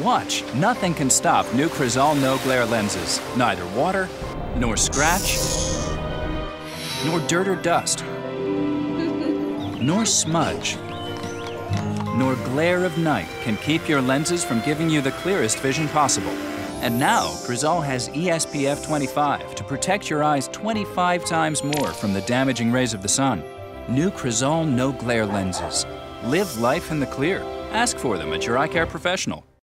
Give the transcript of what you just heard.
Watch, nothing can stop new Crizal No Glare lenses. Neither water, nor scratch, nor dirt or dust, nor smudge, nor glare of night can keep your lenses from giving you the clearest vision possible. And now, Crizal has ESPF 25 to protect your eyes 25 times more from the damaging rays of the sun. New Crizal No Glare lenses. Live life in the clear. Ask for them at your eye care professional.